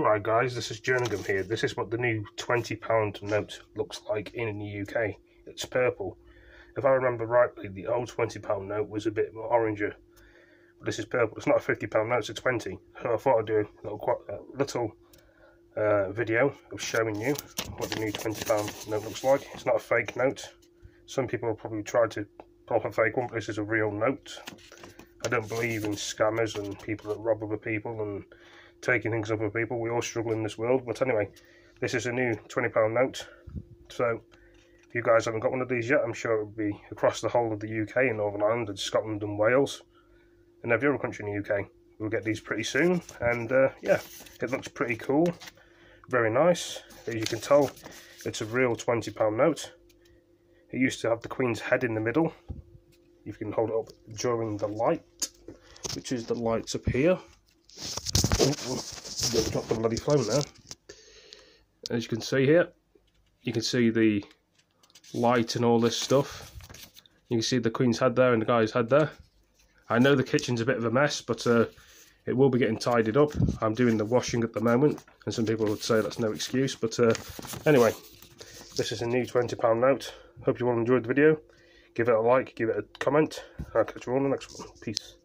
Alright guys, this is Jerningham here. This is what the new £20 note looks like in the UK. It's purple. If I remember rightly, the old £20 note was a bit more oranger. But this is purple. It's not a £50 note, it's a 20 So I thought I'd do a little, a little uh, video of showing you what the new £20 note looks like. It's not a fake note. Some people have probably tried to off a fake one, but this is a real note. I don't believe in scammers and people that rob other people and taking things off of people. We all struggle in this world. But anyway, this is a new £20 note. So if you guys haven't got one of these yet, I'm sure it will be across the whole of the UK and Northern Ireland and Scotland and Wales and every other country in the UK. We'll get these pretty soon. And uh, yeah, it looks pretty cool. Very nice. As you can tell, it's a real £20 note. It used to have the Queen's head in the middle. You can hold it up during the light, which is the lights up here. Oh, drop the bloody phone now. As you can see here, you can see the light and all this stuff. You can see the Queen's head there and the guy's head there. I know the kitchen's a bit of a mess, but uh, it will be getting tidied up. I'm doing the washing at the moment, and some people would say that's no excuse, but uh, anyway, this is a new £20 note. Hope you all enjoyed the video. Give it a like, give it a comment. I'll catch you all in the next one. Peace.